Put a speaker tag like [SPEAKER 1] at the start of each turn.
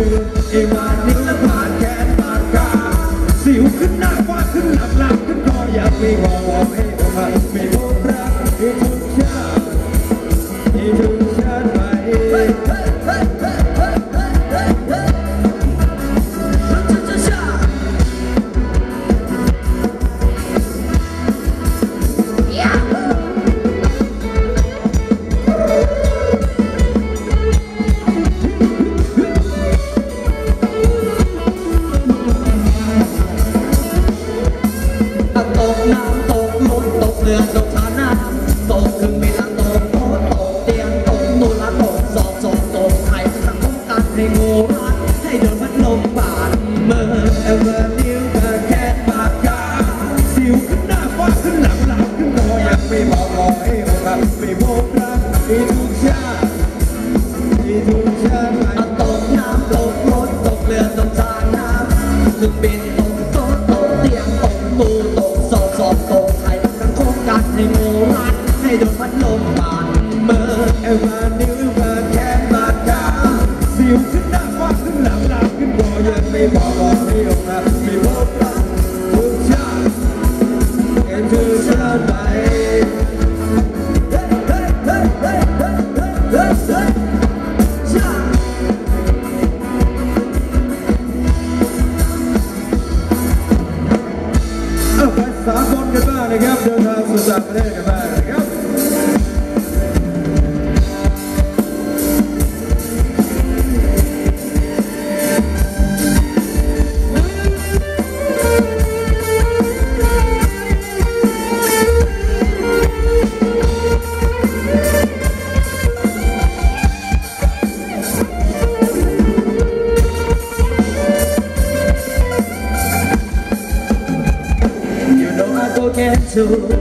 [SPEAKER 1] ืมไอ้วานนี้นั้ผ่านแขนผ่านกาสิวขึ้นหน้าฟาขึ้นหลังหลังขึ้นคออยากไม่หวัวให้ผมไม่พบรัก so